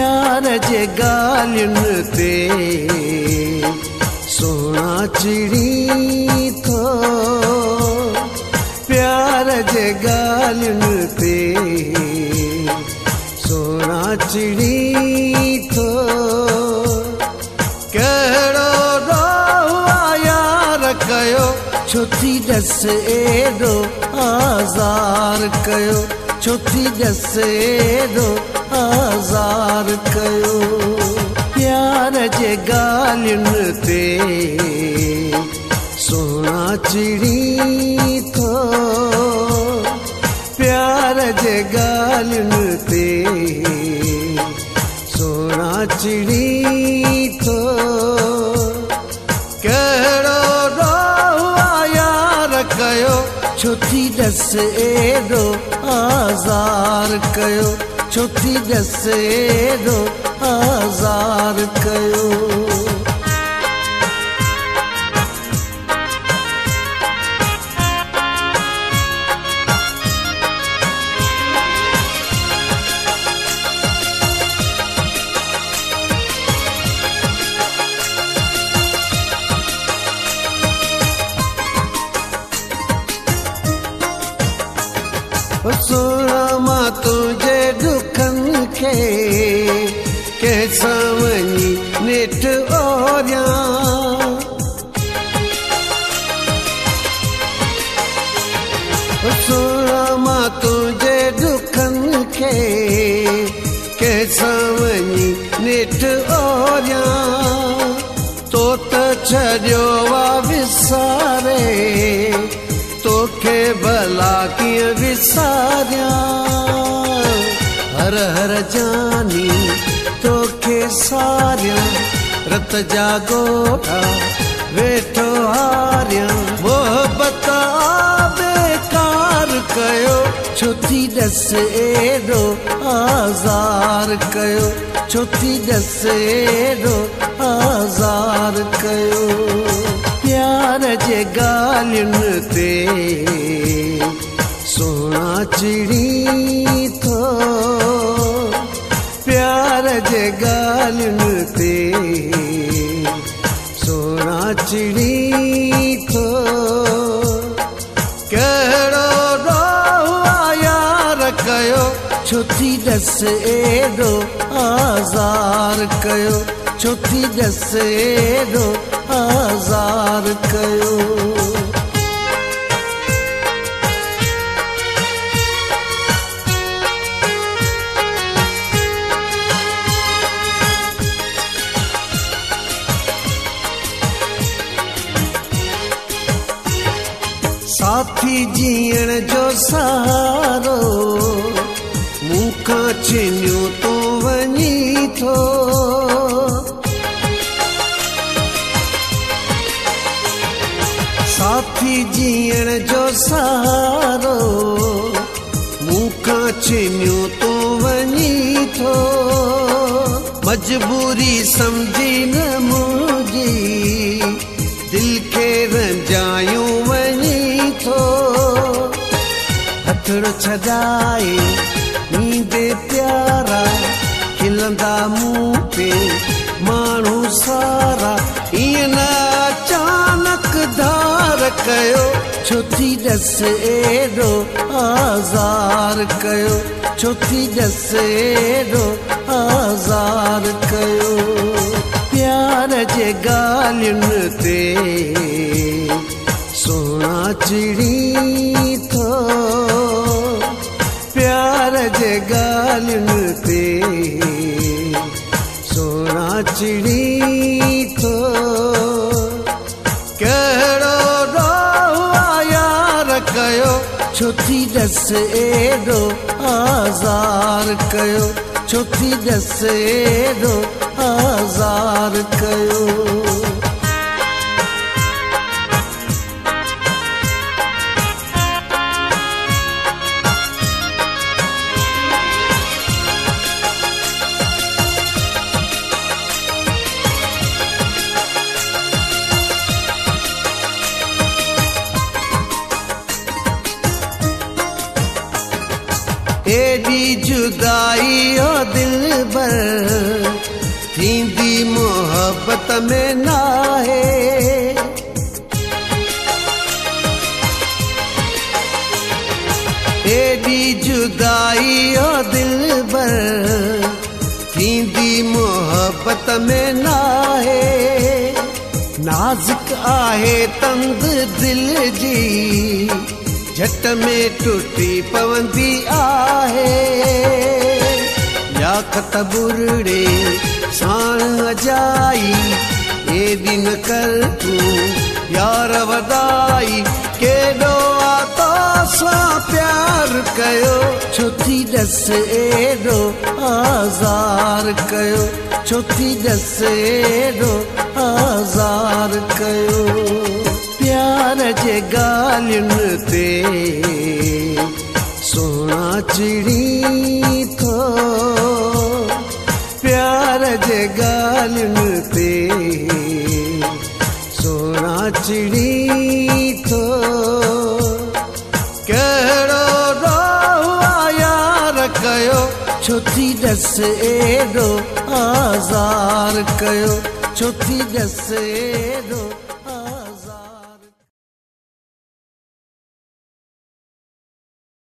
پيار جي ڳالهين تي. سونا چڙي ٿو. پيار جي ڳالهين تي. سونا چڙي ٿو. ڪهڙو ڏوهه يار ڪيو ڇو ٿي ڏس ايڏو آزار ڪيو ڇو ٿي ڏس ايڏو آزار ڪيو پيار جي ڳالهين تي. سونا چڙي ٿو پيار جي ڳالهين تي. سونا چڙي ٿو ڪهڙو يار ڪيو ڇو ٿي ڏس ايڏو آزار ڪيو छो थी ॾस आज़ार कयो खे कंहिंसां वञी नेठ ओरियाँ सोना माँ तुंहिंजे ओरियाँ तो त छॾियो आहे विसारे भला कीअं विसारियाँ। هر هر جاني توکي ساريان رت جا گوٺا ويٺو هاريان. محبت بيڪار ڪيو ڇو ٿي ڏس ايڏو آزار ڪيو ڇو ٿي ڏس ايڏو آزار ڪيو. پيار جي ڳالهين تي سونا چڙي ڳالهين تي سونا چڙي ٿو. ڪهڙو ڏوهه يار ڪيو ڇو ٿي ڏس ايڏو آزار ڪيو. ڇو ٿي ڏس ايڏو آزار ڪيو جيئڻ جو سهارو مون کان ڇنيو تو وڃي ٿو. ساٿي جيئڻ جو سهارو مون کان ڇنيو تو وڃي ٿو. مجبوري سمجهي نه ڇڏائي پيارا کلندا مون پي ماڻهو سارا. ائين نه اچانڪ ڌار ڪيو ڇو ٿي ڏس ايڏو آزار ڪيو. ڇو ٿي ڏس ايڏو آزار ڪيو. پيار جي ڳالهين تي سونا چڙي ٿو تي ٿو يار ڪيو. ڇو ٿي ڏس ايڏو آزار ڪيو. ڇو ٿي ڏس ايڏو آزار ڪيو एॾी जुदाई ओ दिल भर, थींदी मोहबत में नाहे एॾी जुदाई ओ दिल भर, थींदी मोहबत में नाहे नाज़ुक आहे तंद दिल जी جهٽ ۾ ٽٽي پوندي آهي. يا کت برڙي ساڻ اجائي اي دن ڪر تون يار ودائي. ڪيڏو آتو سان پيار ڪيو ڇو ٿي ڏس ايڏو آزار ڪيو. ڇو ٿي ڏس ايڏو آزار ڪيو جي ڳالهين تي سونا چڙي ٿو پيار جي ڳالهين تي سونا چڙي ٿو ڪهڙو يار ڪيو ڇو ٿي ڏس ايڏو آزار ڪيو ڇو ٿي ڏس ايڏو